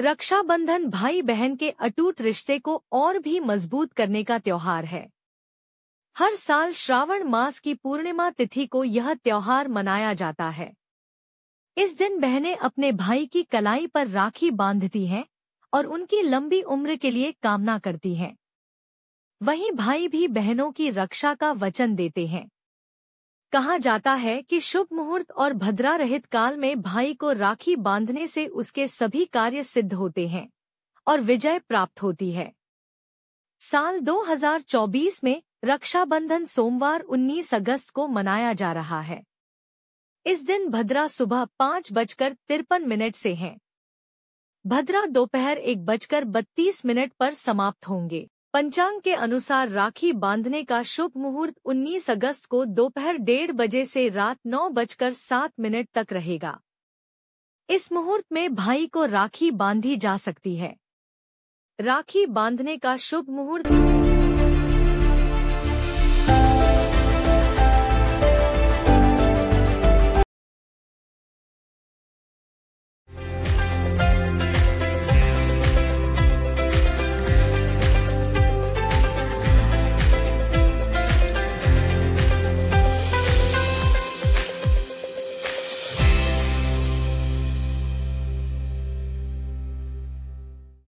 रक्षाबंधन भाई बहन के अटूट रिश्ते को और भी मज़बूत करने का त्योहार है। हर साल श्रावण मास की पूर्णिमा तिथि को यह त्योहार मनाया जाता है। इस दिन बहनें अपने भाई की कलाई पर राखी बांधती हैं और उनकी लंबी उम्र के लिए कामना करती हैं। वहीं भाई भी बहनों की रक्षा का वचन देते हैं। कहा जाता है कि शुभ मुहूर्त और भद्रा रहित काल में भाई को राखी बांधने से उसके सभी कार्य सिद्ध होते हैं और विजय प्राप्त होती है। साल 2024 में रक्षाबंधन सोमवार 19 अगस्त को मनाया जा रहा है। इस दिन भद्रा सुबह पाँच बजकर तिरपन मिनट से है। भद्रा दोपहर एक बजकर बत्तीस मिनट पर समाप्त होंगे। पंचांग के अनुसार राखी बांधने का शुभ मुहूर्त 19 अगस्त को दोपहर डेढ़ बजे से रात नौ बजकर सात मिनट तक रहेगा। इस मुहूर्त में भाई को राखी बांधी जा सकती है। राखी बांधने का शुभ मुहूर्त